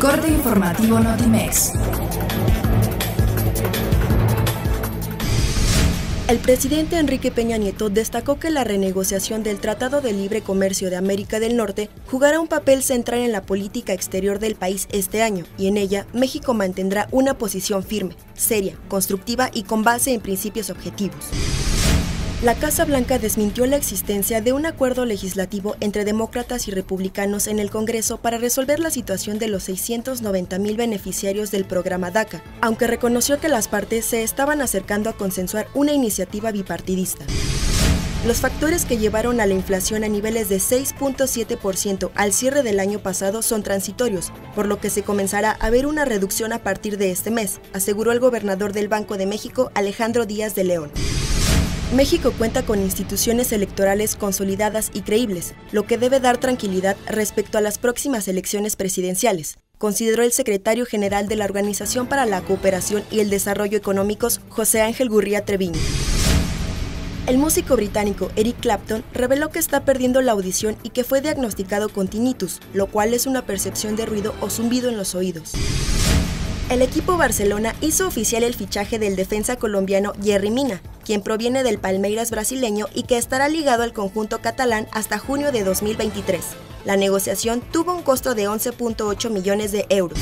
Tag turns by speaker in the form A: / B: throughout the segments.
A: Corte informativo Notimex.
B: El presidente Enrique Peña Nieto destacó que la renegociación del Tratado de Libre Comercio de América del Norte jugará un papel central en la política exterior del país este año y en ella México mantendrá una posición firme, seria, constructiva y con base en principios objetivos. La Casa Blanca desmintió la existencia de un acuerdo legislativo entre demócratas y republicanos en el Congreso para resolver la situación de los 690 mil beneficiarios del programa DACA, aunque reconoció que las partes se estaban acercando a consensuar una iniciativa bipartidista. Los factores que llevaron a la inflación a niveles de 6.7% al cierre del año pasado son transitorios, por lo que se comenzará a ver una reducción a partir de este mes, aseguró el gobernador del Banco de México, Alejandro Díaz de León. México cuenta con instituciones electorales consolidadas y creíbles, lo que debe dar tranquilidad respecto a las próximas elecciones presidenciales, consideró el secretario general de la Organización para la Cooperación y el Desarrollo Económicos, José Ángel Gurría Treviño. El músico británico Eric Clapton reveló que está perdiendo la audición y que fue diagnosticado con tinnitus, lo cual es una percepción de ruido o zumbido en los oídos. El equipo Barcelona hizo oficial el fichaje del defensa colombiano Jerry Mina, quien proviene del Palmeiras brasileño y que estará ligado al conjunto catalán hasta junio de 2023. La negociación tuvo un costo de 11.8 millones de euros.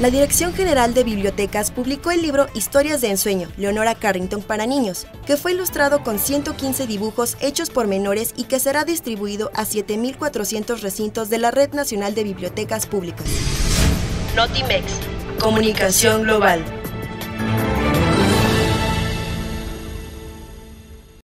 B: La Dirección General de Bibliotecas publicó el libro Historias de Ensueño, Leonora Carrington para niños, que fue ilustrado con 115 dibujos hechos por menores y que será distribuido a 7.400 recintos de la Red Nacional de Bibliotecas Públicas. Notimex Comunicación Global.